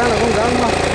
来了 là 干吧